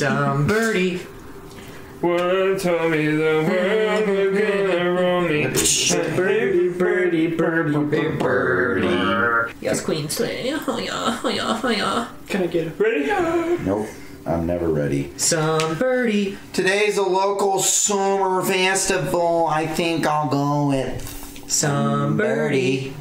Some birdie. One told me the world was gonna roll me. Birdie, birdie, birdie, birdie. Yes, Queen Slay. Oh yeah, oh yeah, oh yeah. Can I get it? Ready? Nope, I'm never ready. Some birdie. Today's a local summer festival. I think I'll go with Some birdie.